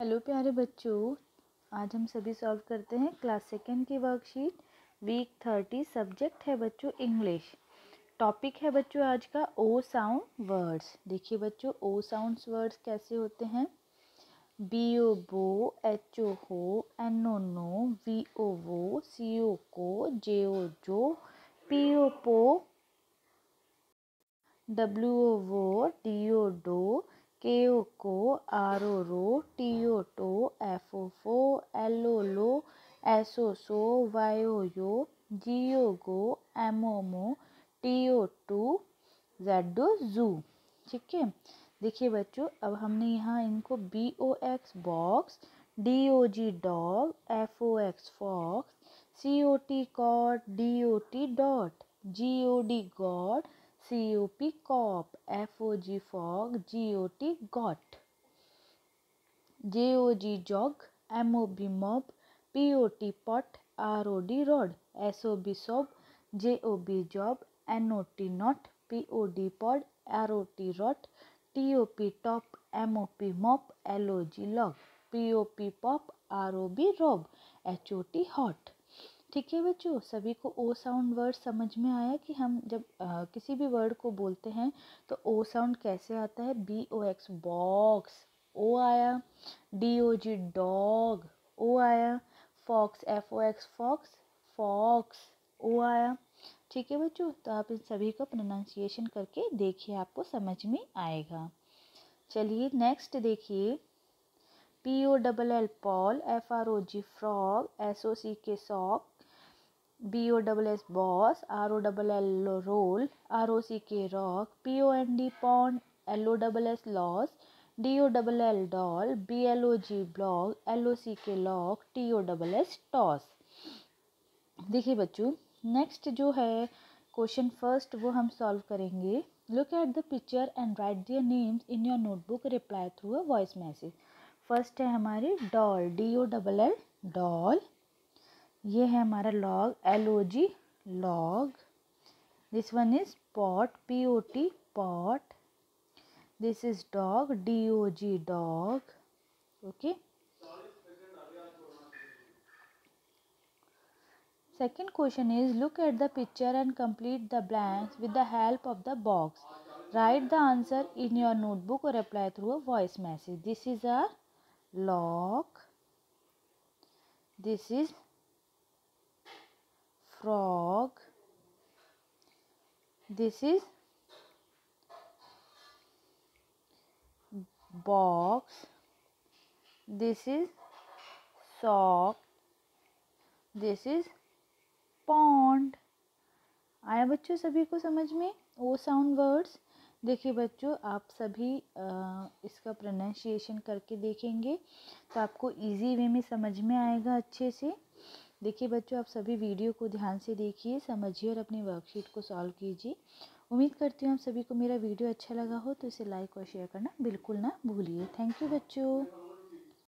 Hello प्यारे बच्चों, आज हम सभी सॉल्व करते हैं क्लास सेकेंड की वर्कशीट वीक थर्टी सब्जेक्ट है बच्चों इंग्लिश टॉपिक है बच्चों आज का ओ साउंड वर्ड्स देखिए बच्चों ओ साउंड्स वर्ड्स कैसे होते हैं? B O bo H O ho N O no V O vo C O को जे ओ जो पी ओ पो डब्ल्यू ओ वो D O do K O ko R O ro T O to F O fo L O lo S O so Y O yo G O go M O mo T O to Z O zoo ठीक है? देखिए बच्चों अब हमने यहाँ इनको B O X box D O G dog F O X fox C O T cot D O T dot G O D god C O P cop, F O G fog, G O T got, J O G jog M O B mob P O T pot R O D rod S O B sob J O B job N O T not P O D pod R O T rot T O P top M O P mop L O G log P O P pop R O B rob H O T hot ठीक है बच्चों सभी को ओ sound word समझ में आया कि हम जब आ, किसी भी वर्ड को बोलते हैं तो ओ साउंड कैसे आता है? B O X box O आया। D O G dog O आया। Fox F O X fox fox O आया। ठीक है बच्चों तो आप इन सभी का प्रोनाउंसिएशन करके देखिए आपको समझ में आएगा। चलिए नेक्स्ट देखिए। P O double L poll F R O G frog S O C K sock B O double S boss R O double L roll, R O C K rock, P O N D pond, L O double S loss, D O double L doll B L O G blog L O C K lock, T O double S toss देखिए बच्चों next जो है question first वो हम solve करेंगे। Look at the picture and write their names in your notebook reply through a voice message first है हमारी doll D O double L doll ये है हमारा log L O G log this one is pot P O T pot this is dog dog dog. Okay. Second question is look at the picture and complete the blanks with the help of the box. Write the answer in your notebook or reply through a voice message. This is a lock. This is frog. This is box. This is sock. This is pond आया बच्चों सभी को समझ में? ओ sound words देखिए बच्चों, आप सभी इसका प्रोनाउंसिएशन करके देखेंगे तो आपको इजी वे में समझ में आएगा अच्छे से। देखिए बच्चों, आप सभी वीडियो को ध्यान से देखिए, समझिए और अपनी वर्कशीट को सॉल्व कीजिए। उम्मीद करती हूँ आप सभी को मेरा वीडियो अच्छा लगा हो तो इसे लाइक और शेयर करना बिल्कुल ना भूलिए। थैंक यू बच्चों।